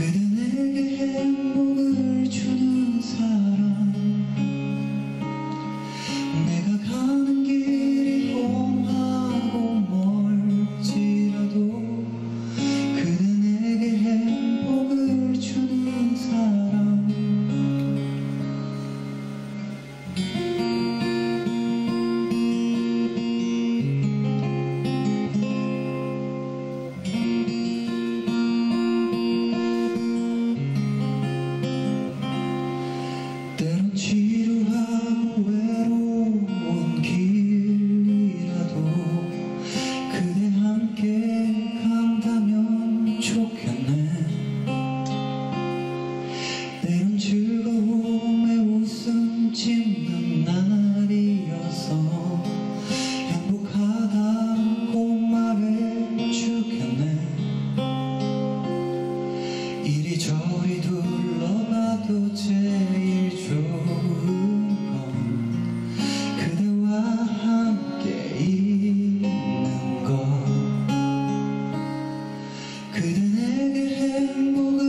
couldn't 그대 내게 행복